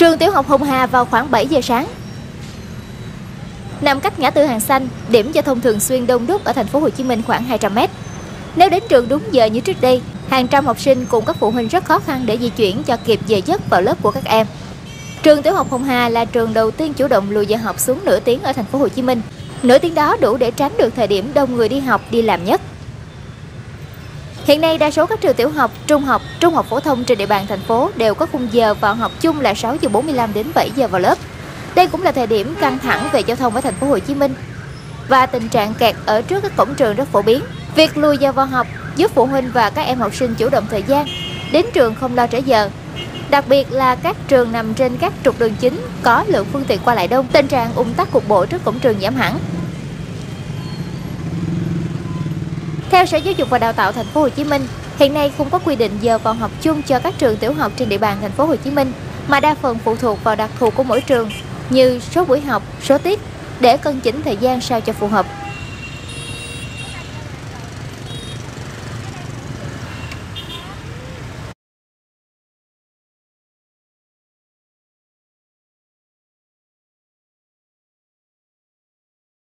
Trường tiểu học Hồng Hà vào khoảng 7 giờ sáng. Nằm cách ngã tư hàng xanh, điểm giao thông thường xuyên đông đúc ở thành phố Hồ Chí Minh khoảng 200 m. Nếu đến trường đúng giờ như trước đây, hàng trăm học sinh cùng các phụ huynh rất khó khăn để di chuyển cho kịp giờ giấc vào lớp của các em. Trường tiểu học Hồng Hà là trường đầu tiên chủ động lùi giờ học xuống nửa tiếng ở thành phố Hồ Chí Minh. Nửa tiếng đó đủ để tránh được thời điểm đông người đi học đi làm nhất. Hiện nay đa số các trường tiểu học, trung học, trung học phổ thông trên địa bàn thành phố đều có khung giờ vào học chung là 6 giờ 45 đến 7 giờ vào lớp. Đây cũng là thời điểm căng thẳng về giao thông ở thành phố Hồ Chí Minh. Và tình trạng kẹt ở trước các cổng trường rất phổ biến. Việc lùi giờ vào học giúp phụ huynh và các em học sinh chủ động thời gian, đến trường không lo trễ giờ. Đặc biệt là các trường nằm trên các trục đường chính có lượng phương tiện qua lại đông, tình trạng ung tắc cục bộ trước cổng trường giảm hẳn. Theo Sở Giáo dục và Đào tạo thành phố Hồ Chí Minh, hiện nay không có quy định giờ vào học chung cho các trường tiểu học trên địa bàn thành phố Hồ Chí Minh, mà đa phần phụ thuộc vào đặc thù của mỗi trường như số buổi học, số tiết để cân chỉnh thời gian sao cho phù hợp.